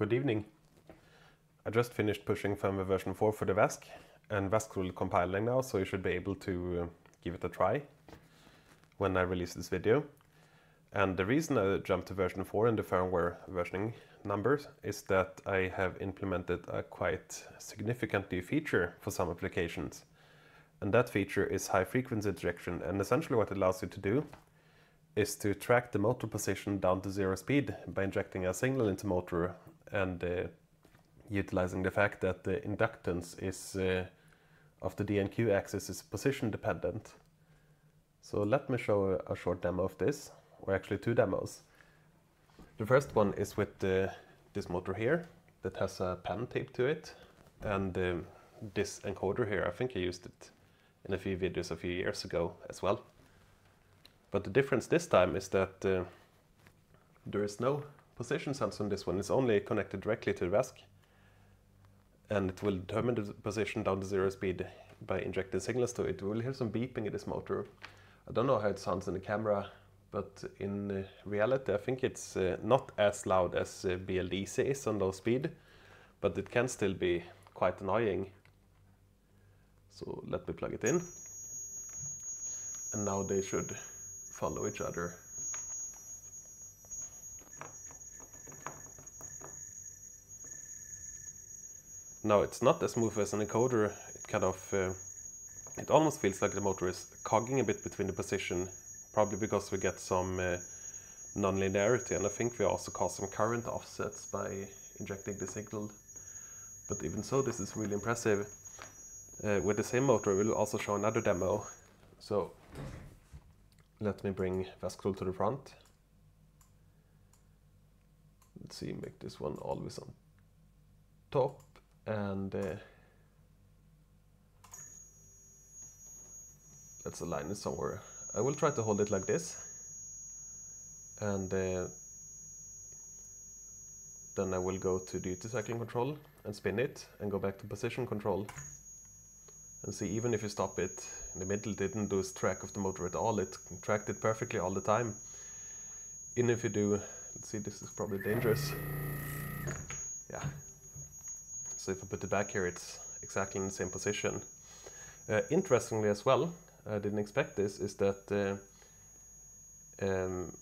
Good evening. I just finished pushing firmware version 4 for the VESC and VESC Tool compiling now so you should be able to uh, give it a try when I release this video. And the reason I jumped to version 4 in the firmware versioning numbers is that I have implemented a quite significant new feature for some applications. And that feature is high frequency injection and essentially what it allows you to do is to track the motor position down to zero speed by injecting a signal into motor and uh, utilizing the fact that the inductance is uh, of the D and Q axis is position dependent. So let me show a, short demo of this, or actually two demos. The first one is with uh, this motor here that has a pen taped to it and um, this encoder here, I think I used it in a few videos a few years ago as well. But the difference this time is that uh, there is no position sensor on this one. It's only connected directly to the VESC. And it will determine the position down to zero speed by injecting signals to it. We will hear some beeping in this motor. I don't know how it sounds in the camera, but in uh, reality I think it's uh, not as loud as uh, BLDC on low speed, but it can still be quite annoying. So let me plug it in. And now they should follow each other. Now it's not as smooth as an encoder, it kind of, uh, it almost feels like the motor is cogging a bit between the position, probably because we get some uh, non-linearity and I think we also cause some current offsets by injecting the signal. But even so, this is really impressive. Uh, with the same motor, we'll also show another demo. So let me bring VESC to the front. Let's see, make this one always on top and uh, let's align it somewhere. I will try to hold it like this. And uh, then I will go to duty cycling control and spin it and go back to position control. And see even if you stop it in the middle didn't lose track of the motor at all. It tracked it perfectly all the time. Even if you do let's see this is probably dangerous so if I put it back here it's exactly in the same position uh, interestingly as well I didn't expect this is that uh, um,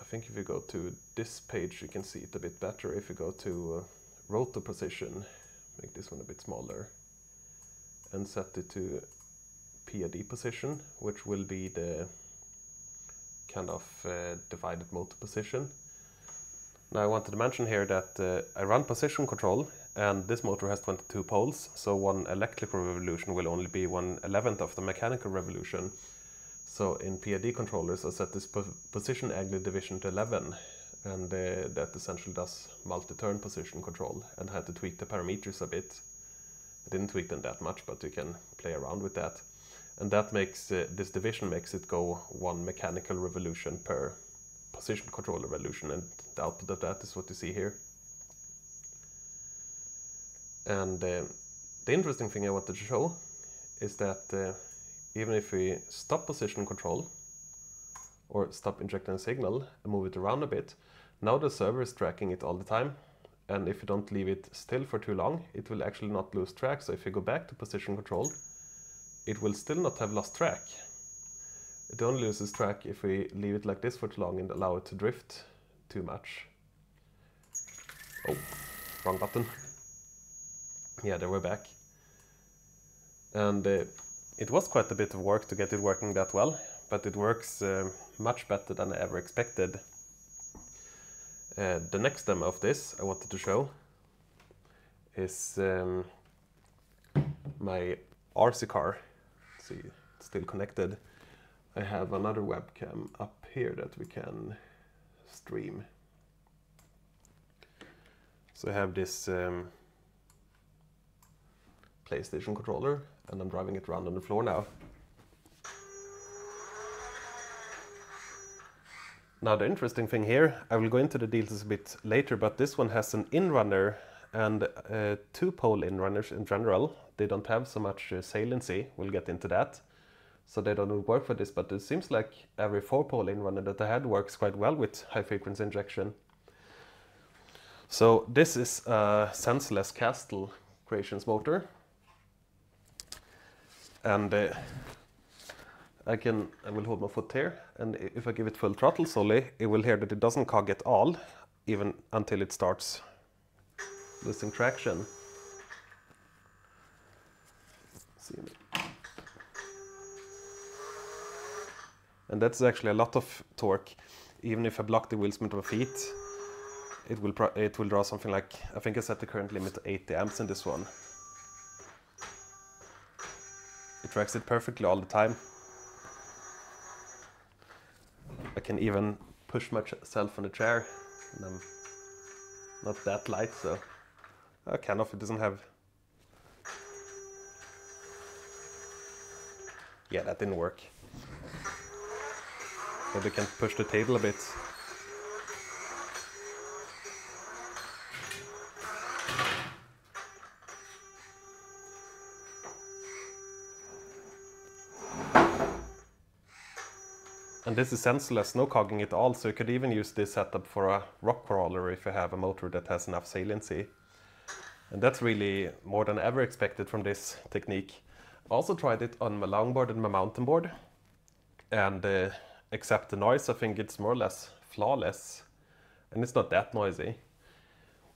I think if you go to this page you can see it a bit better if you go to uh, rotor position make this one a bit smaller and set it to PID position, which will be the kind of uh, divided motor position. Now I wanted to mention here that uh, I run position control and this motor has 22 poles, so one electrical revolution will only be one eleventh of the mechanical revolution. So in PID controllers I set this po position angle division to 11 and uh, that essentially does multi-turn position control and I had to tweak the parameters a bit. I didn't tweak them that much, but you can play around with that. And that makes, uh, this division makes it go one mechanical revolution per position controller revolution, and the output of that is what you see here. And uh, the interesting thing I wanted to show is that uh, even if we stop position control, or stop injecting a signal and move it around a bit, now the server is tracking it all the time and if you don't leave it still for too long, it will actually not lose track. So if you go back to position control, it will still not have lost track. It only loses track if we leave it like this for too long and allow it to drift too much. Oh, wrong button. Yeah, they we're back. And uh, it was quite a bit of work to get it working that well, but it works uh, much better than I ever expected. Uh, the next demo of this I wanted to show is um, my RC car. Let's see, it's still connected. I have another webcam up here that we can stream. So I have this um, PlayStation controller and I'm driving it around on the floor now. Now the interesting thing here, I will go into the details a bit later, but this one has an in-runner and uh, two-pole in-runners in general. They don't have so much uh, saliency, we'll get into that. So they don't work for this, but it seems like every four-pole in-runner that I had works quite well with high-frequency injection. So this is a sensorless Castle Creations motor. And uh, I can, I will hold my foot here, and if I give it full throttle solely, it will hear that it doesn't cog at all, even until it starts losing traction. And that's actually a lot of torque. Even if I block the wheels with my feet, it will it will draw something like I think I set the current limit to 80 amps in this one. It tracks it perfectly all the time. I can even push myself on the chair and I'm not that light so I kind of it doesn't have yeah that didn't work maybe I can push the table a bit this is sensorless, no cogging at all, so you could even use this setup for a rock crawler if you have a motor that has enough saliency. And that's really more than ever expected from this technique. I also tried it on my longboard and my mountain board. And uh, except the noise, I think it's more or less flawless. And it's not that noisy.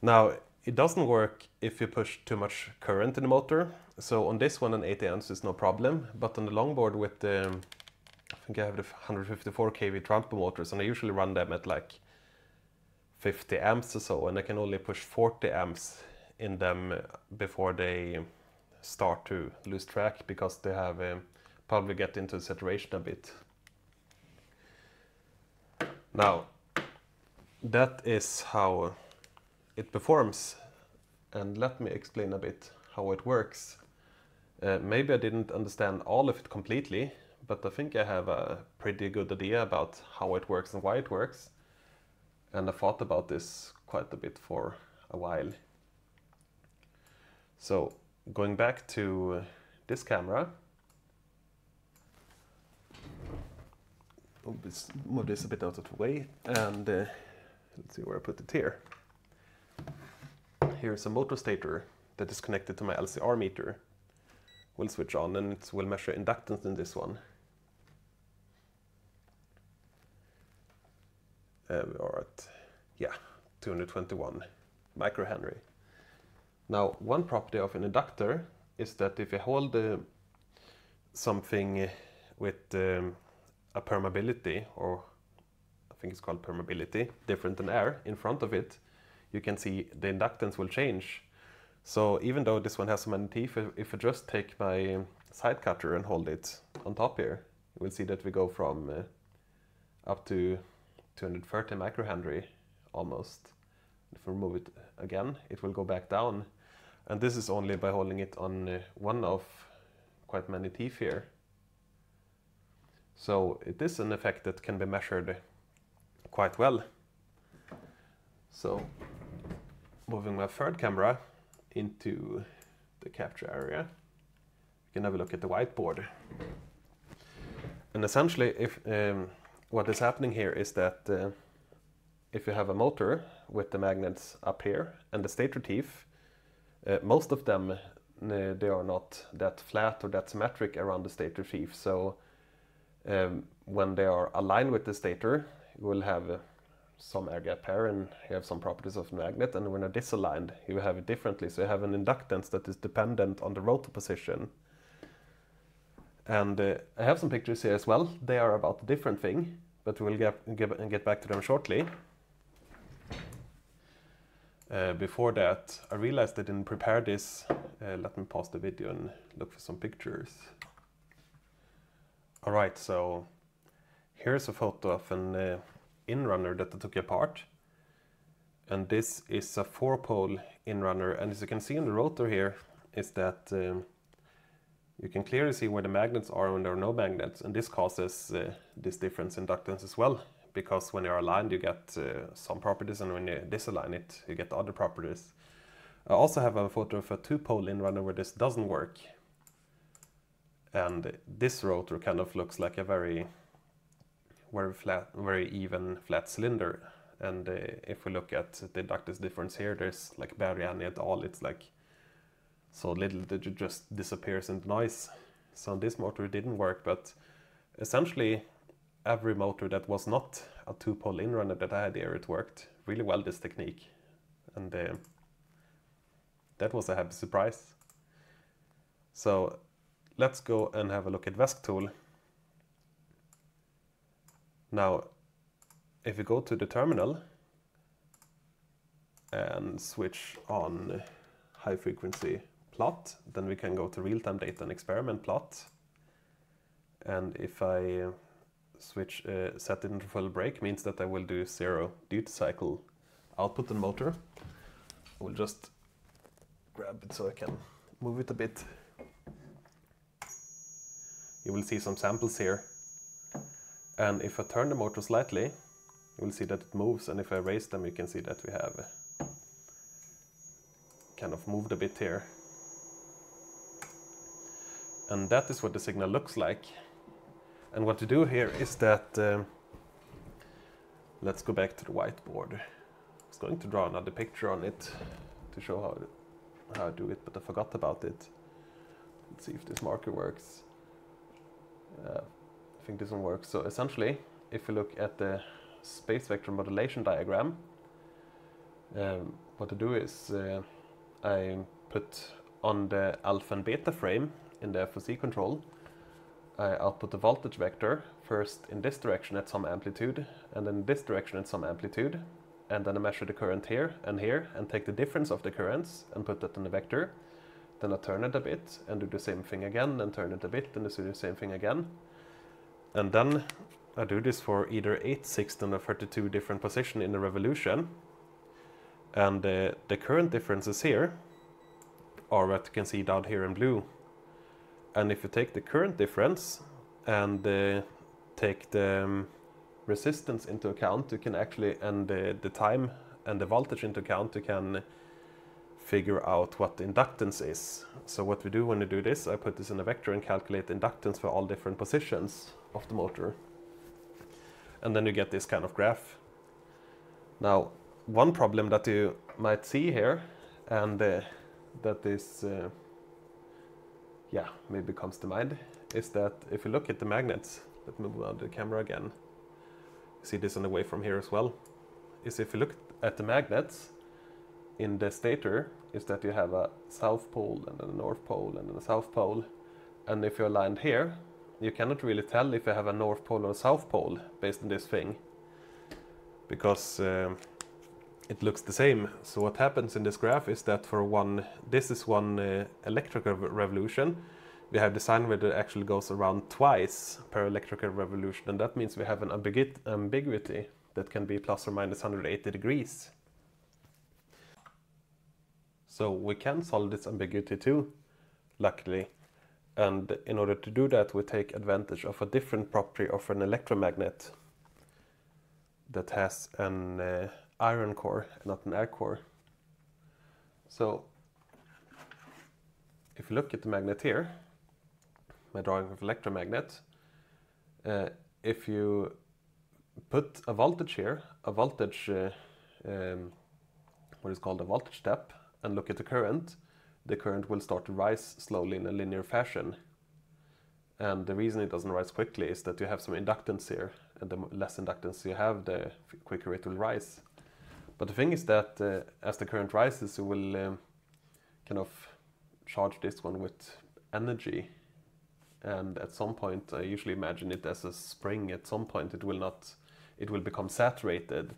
Now, it doesn't work if you push too much current in the motor. So on this one, an 80 amps is no problem. But on the longboard with the I think I have the 154 kV Trampa motors and I usually run them at like 50 amps or so and I can only push 40 amps in them before they start to lose track because they have um, probably get into saturation a bit. Now that is how it performs and let me explain a bit how it works. Uh, maybe I didn't understand all of it completely but I think I have a pretty good idea about how it works and why it works. And I thought about this quite a bit for a while. So going back to this camera, move this a bit out of the way and uh, let's see where I put it here. Here's a motor stator that is connected to my LCR meter. We'll switch on and it will measure inductance in this one. Uh, we are at yeah 221 microhenry. Now one property of an inductor is that if you hold uh, something with um, a permeability or I think it's called permeability different than air in front of it you can see the inductance will change. So even though this one has some teeth, if I just take my side cutter and hold it on top here, you will see that we go from uh, up to 230 microhenry almost. If we remove it again, it will go back down. And this is only by holding it on uh, one of quite many teeth here. So it is an effect that can be measured quite well. So moving my third camera into the capture area, we can have a look at the whiteboard. And essentially, if um, what is happening here is that uh, if you have a motor with the magnets up here and the stator teeth, uh, most of them uh, they are not that flat or that symmetric around the stator teeth. So um, when they are aligned with the stator, you will have uh, some air gap here and you have some properties of the magnet and when they're disaligned you have it differently. So you have an inductance that is dependent on the rotor position. And uh, I have some pictures here as well. They are about a different thing, but we'll get, get, get back to them shortly. Uh, before that, I realized I didn't prepare this. Uh, let me pause the video and look for some pictures. All right, so here's a photo of an uh, inrunner that I took apart. And this is a four-pole inrunner. And as you can see in the rotor here, is that um, you can clearly see where the magnets are when there are no magnets and this causes uh, this difference in inductance as well because when you're aligned you get uh, some properties and when you disalign it you get other properties. I also have a photo of a two-pole inrunner where this doesn't work and this rotor kind of looks like a very very flat, very even flat cylinder And uh, if we look at the inductance difference here, there's like barely any at all. It's like so little it just disappears in the noise. So this motor didn't work, but essentially every motor that was not a two-pole in-runner that I had here, it worked really well, this technique. And uh, that was a happy surprise. So let's go and have a look at VESC Tool. Now, if we go to the terminal and switch on high frequency plot, then we can go to real-time data and experiment plot. And if I switch uh, set full brake means that I will do zero duty cycle output and motor. I will just grab it so I can move it a bit. You will see some samples here. And if I turn the motor slightly, you will see that it moves. And if I raise them, you can see that we have kind of moved a bit here. And that is what the signal looks like. And what to do here is that, um, let's go back to the whiteboard. I was going to draw another picture on it to show how, how I do it, but I forgot about it. Let's see if this marker works. Uh, I think this one works. So essentially, if we look at the space vector modulation diagram, um, what I do is uh, I put on the alpha and beta frame in the FOC control, I output the voltage vector first in this direction at some amplitude and then this direction at some amplitude and then I measure the current here and here and take the difference of the currents and put that in the vector. Then I turn it a bit and do the same thing again and turn it a bit and do the same thing again. And then I do this for either 8, 16 or 32 different positions in the revolution. And uh, the current differences here are what you can see down here in blue and if you take the current difference and uh, take the um, resistance into account, you can actually, and the, the time and the voltage into account, you can figure out what the inductance is. So what we do when we do this, I put this in a vector and calculate inductance for all different positions of the motor. And then you get this kind of graph. Now, one problem that you might see here, and uh, that is uh, yeah, maybe comes to mind is that if you look at the magnets, let me move on the camera again, see this on the way from here as well, is if you look at the magnets in the stator, is that you have a south pole and a north pole and a south pole. And if you're aligned here, you cannot really tell if you have a north pole or a south pole based on this thing. Because um, it looks the same. So what happens in this graph is that for one, this is one uh, electrical revolution. We have the sine wave that actually goes around twice per electrical revolution, and that means we have an ambiguity that can be plus or minus 180 degrees. So we can solve this ambiguity too, luckily. And in order to do that, we take advantage of a different property of an electromagnet that has an uh, iron core and not an air core. So if you look at the magnet here, my drawing of electromagnet, uh, if you put a voltage here, a voltage, uh, um, what is called a voltage step, and look at the current, the current will start to rise slowly in a linear fashion. And the reason it doesn't rise quickly is that you have some inductance here, and the less inductance you have, the quicker it will rise. But the thing is that uh, as the current rises, you will um, kind of charge this one with energy. And at some point, I usually imagine it as a spring. At some point, it will not, it will become saturated.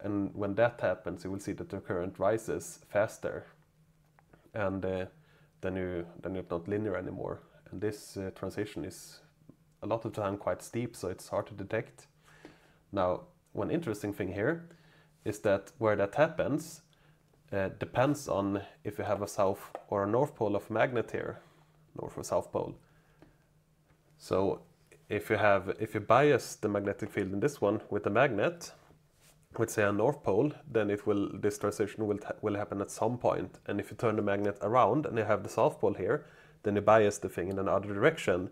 And when that happens, you will see that the current rises faster. And uh, then you then it's not linear anymore. And this uh, transition is a lot of time quite steep, so it's hard to detect. Now, one interesting thing here is that where that happens uh, depends on if you have a south or a north pole of magnet here, north or south pole. So if you have if you bias the magnetic field in this one with a magnet, with say a north pole, then it will this transition will will happen at some point. And if you turn the magnet around and you have the south pole here, then you bias the thing in another direction,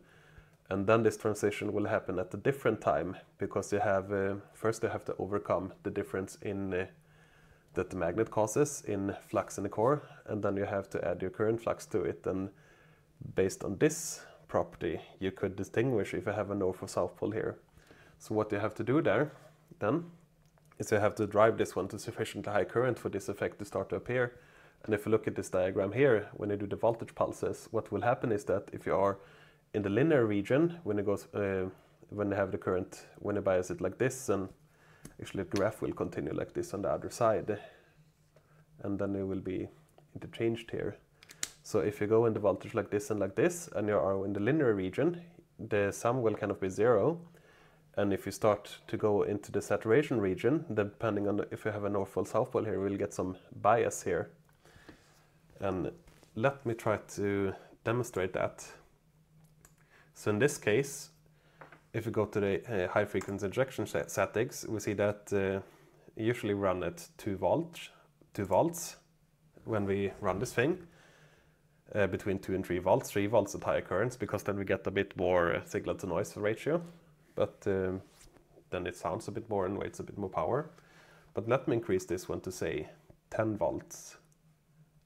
and then this transition will happen at a different time because you have uh, first you have to overcome the difference in uh, that the magnet causes in flux in the core and then you have to add your current flux to it and based on this property you could distinguish if you have a north or south pole here. So what you have to do there then is you have to drive this one to sufficiently high current for this effect to start to appear. And if you look at this diagram here when you do the voltage pulses what will happen is that if you are in the linear region when it goes uh, when you have the current when you bias it like this and actually the graph will continue like this on the other side. And then it will be interchanged here. So if you go in the voltage like this and like this and you are in the linear region the sum will kind of be zero. And if you start to go into the saturation region depending on if you have a north pole south pole here we'll get some bias here. And let me try to demonstrate that so in this case, if we go to the uh, high frequency injection settings, we see that uh, usually run at 2 volts, 2 volts when we run this thing. Uh, between 2 and 3 volts, 3 volts at higher currents, because then we get a bit more uh, signal to noise ratio. But um, then it sounds a bit more and weighs a bit more power. But let me increase this one to say 10 volts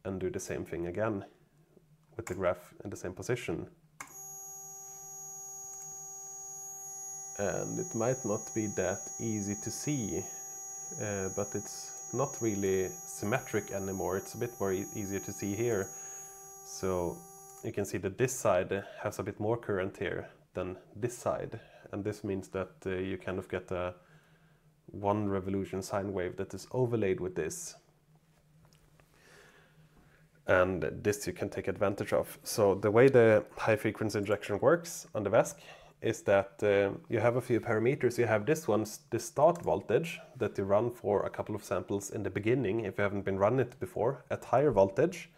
and do the same thing again with the graph in the same position. And it might not be that easy to see uh, but it's not really symmetric anymore. It's a bit more e easier to see here. So you can see that this side has a bit more current here than this side and this means that uh, you kind of get a one revolution sine wave that is overlaid with this. And this you can take advantage of. So the way the high frequency injection works on the VESC is that uh, you have a few parameters. You have this one, the start voltage that you run for a couple of samples in the beginning if you haven't been running it before at higher voltage.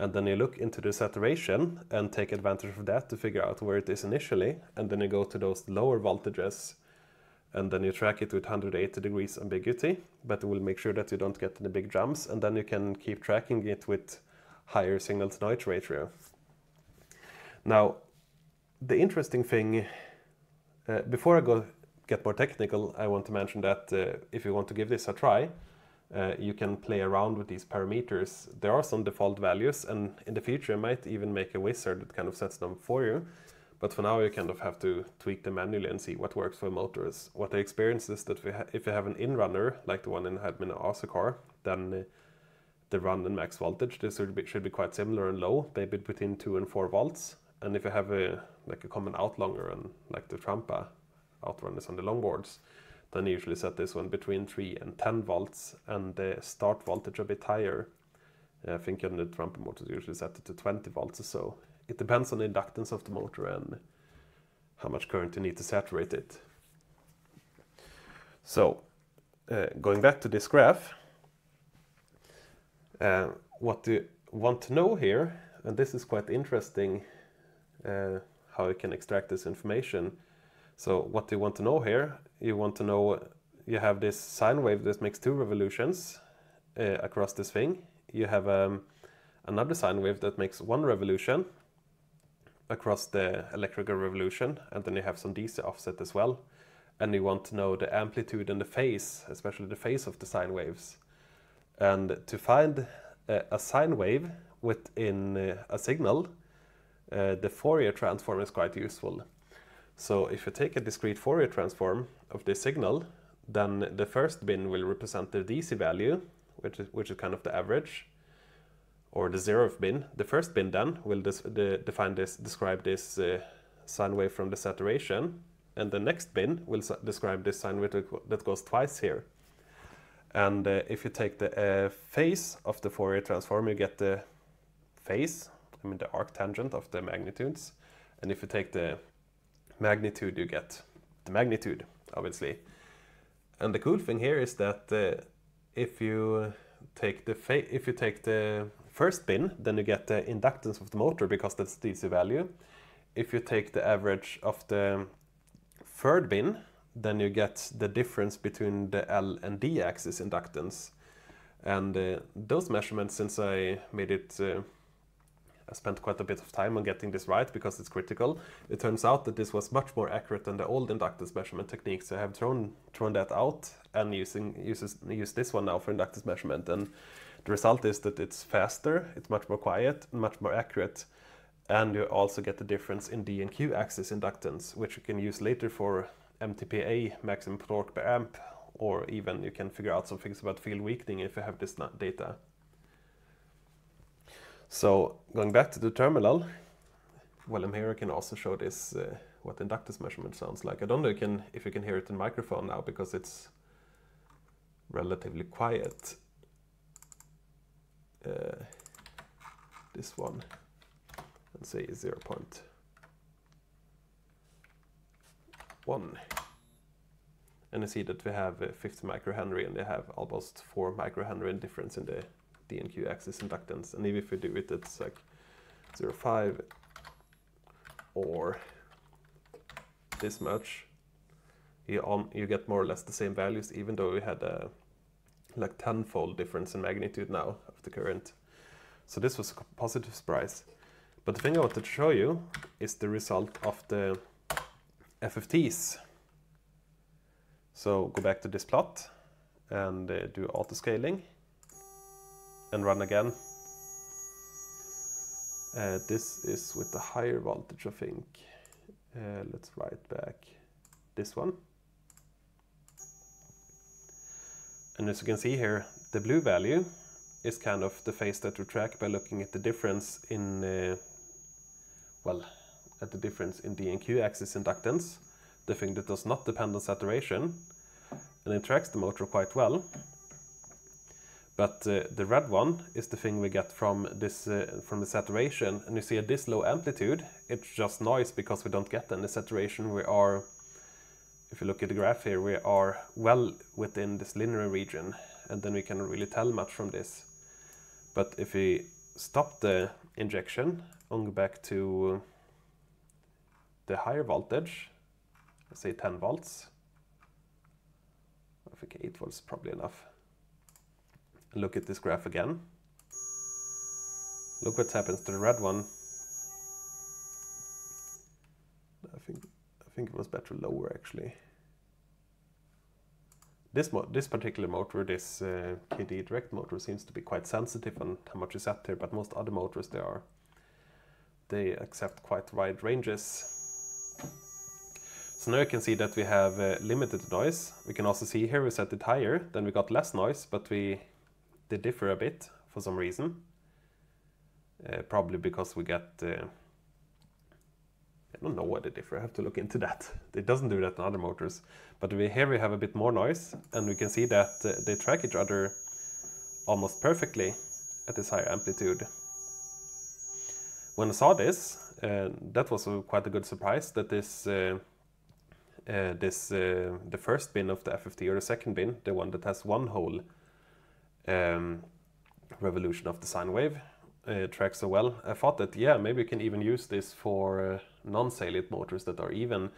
And then you look into the saturation and take advantage of that to figure out where it is initially. And then you go to those lower voltages and then you track it with 180 degrees ambiguity, but it will make sure that you don't get any big jumps. And then you can keep tracking it with higher signal to noise ratio. Now, the interesting thing, uh, before I go get more technical, I want to mention that uh, if you want to give this a try, uh, you can play around with these parameters. There are some default values, and in the future, I might even make a wizard that kind of sets them for you. But for now, you kind of have to tweak them manually and see what works for motors. What I experienced is that if you have an in-runner, like the one in Hedman ASO car, then uh, the run and max voltage this should be, should be quite similar and low, maybe between 2 and 4 volts. And if you have a like a common outrunner and like the Trampa outrunners on the longboards, then you usually set this one between 3 and 10 volts and the start voltage a bit higher. I think on the Trampa motors usually set it to 20 volts or so. It depends on the inductance of the motor and how much current you need to saturate it. So, uh, going back to this graph, uh, what you want to know here, and this is quite interesting uh, how you can extract this information. So what do you want to know here, you want to know you have this sine wave that makes two revolutions uh, across this thing. You have um, another sine wave that makes one revolution across the electrical revolution, and then you have some DC offset as well. And you want to know the amplitude and the phase, especially the phase of the sine waves. And to find uh, a sine wave within uh, a signal, uh, the Fourier transform is quite useful. So if you take a discrete Fourier transform of this signal, then the first bin will represent the DC value, which is, which is kind of the average, or the zeroth bin. The first bin then will define this, describe this uh, sine wave from the saturation, and the next bin will describe this sine wave that goes twice here. And uh, if you take the uh, phase of the Fourier transform, you get the phase I mean the arctangent of the magnitudes. And if you take the magnitude, you get the magnitude, obviously. And the cool thing here is that uh, if you take the if you take the first bin, then you get the inductance of the motor because that's the DC value. If you take the average of the third bin, then you get the difference between the L and D axis inductance. And uh, those measurements, since I made it uh, I spent quite a bit of time on getting this right because it's critical. It turns out that this was much more accurate than the old inductance measurement techniques. So I have thrown thrown that out and using uses use this one now for inductance measurement. And the result is that it's faster, it's much more quiet, much more accurate. And you also get the difference in D and Q axis inductance, which you can use later for MTPA, maximum torque per amp, or even you can figure out some things about field weakening if you have this data. So going back to the terminal, well, I'm here I can also show this uh, what inductance measurement sounds like. I don't know if you, can, if you can hear it in microphone now because it's relatively quiet. Uh, this one, and say 0 0.1. And you see that we have uh, 50 microhenry and they have almost 4 microhenry difference in the D and Q axis inductance. And even if we do it, it's like 0.5 or this much, you, um, you get more or less the same values, even though we had a like tenfold difference in magnitude now of the current. So this was a positive surprise. But the thing I wanted to show you is the result of the FFTs. So go back to this plot and uh, do auto scaling and run again. Uh, this is with the higher voltage, I think. Uh, let's write back this one. And as you can see here, the blue value is kind of the phase that we track by looking at the difference in, uh, well, at the difference in D and Q axis inductance, the thing that does not depend on saturation, and it tracks the motor quite well. But uh, the red one is the thing we get from this uh, from the saturation, and you see at this low amplitude, it's just noise because we don't get any saturation. We are if you look at the graph here, we are well within this linear region, and then we can really tell much from this. But if we stop the injection and go back to the higher voltage, let's say 10 volts, I think 8 volts is probably enough. Look at this graph again. Look what happens to the red one. I think I think it was better lower actually. This this particular motor, this uh, KD direct motor, seems to be quite sensitive on how much is set here, but most other motors they are they accept quite wide ranges. So now you can see that we have uh, limited noise. We can also see here we set it higher, then we got less noise, but we they differ a bit for some reason. Uh, probably because we get uh, I don't know why they differ. I have to look into that. It doesn't do that in other motors. But we, here we have a bit more noise, and we can see that uh, they track each other almost perfectly at this higher amplitude. When I saw this, uh, that was a, quite a good surprise that this uh, uh this uh, the first bin of the FFT or the second bin, the one that has one whole um, revolution of the sine wave, uh, tracks so well. I thought that yeah, maybe we can even use this for non-salient motors that are even.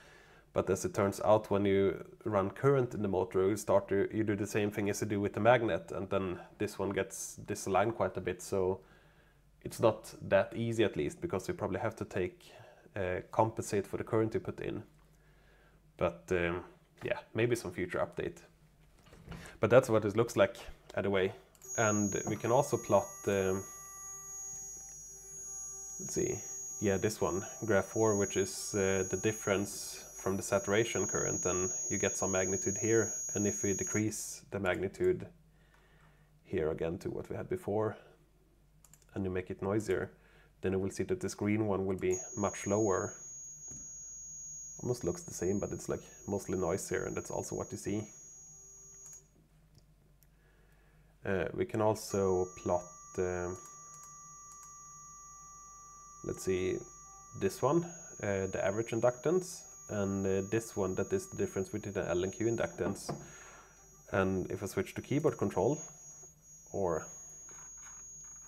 But as it turns out, when you run current in the motor, you start to you do the same thing as you do with the magnet, and then this one gets disaligned quite a bit. So it's not that easy, at least, because you probably have to take uh, compensate for the current you put in. But um, yeah, maybe some future update. But that's what it looks like anyway. And we can also plot. Um, let's see yeah, this one, graph 4, which is uh, the difference from the saturation current, and you get some magnitude here. And if we decrease the magnitude here again to what we had before, and you make it noisier, then you will see that this green one will be much lower. Almost looks the same, but it's like mostly noisier, and that's also what you see. Uh, we can also plot uh, let's see, this one, uh, the average inductance, and uh, this one, that is the difference between the L and Q inductance. And if I switch to keyboard control, or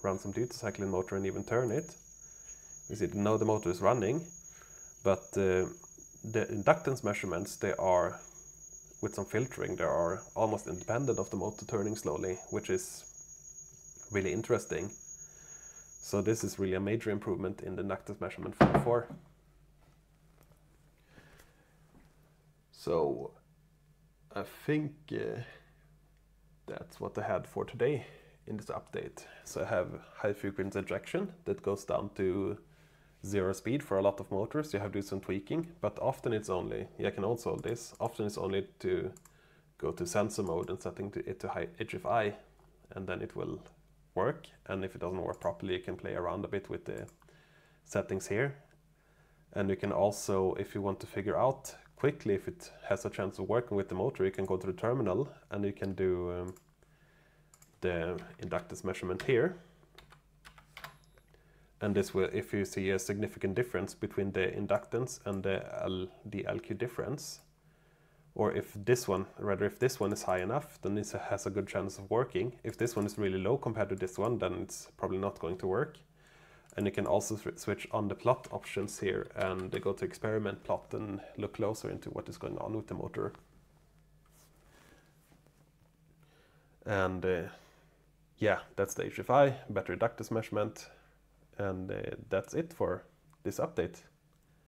run some duty cycling motor and even turn it, you see now the motor is running, but uh, the inductance measurements, they are, with some filtering, they are almost independent of the motor turning slowly, which is really interesting. So this is really a major improvement in the inductance measurement from before. So I think uh, that's what I had for today in this update. So I have high frequency injection that goes down to zero speed for a lot of motors. You have to do some tweaking, but often it's only, yeah, I can also solve this, often it's only to go to sensor mode and setting to it to high HFI and then it will work. And if it doesn't work properly, you can play around a bit with the settings here. And you can also, if you want to figure out quickly if it has a chance of working with the motor, you can go to the terminal and you can do um, the inductance measurement here. And this will, if you see a significant difference between the inductance and the, L, the LQ difference, or if this one, rather if this one is high enough, then it has a good chance of working. If this one is really low compared to this one, then it's probably not going to work. And you can also switch on the plot options here and go to experiment plot and look closer into what is going on with the motor. And uh, yeah, that's the HFI, battery inductance measurement. And uh, that's it for this update.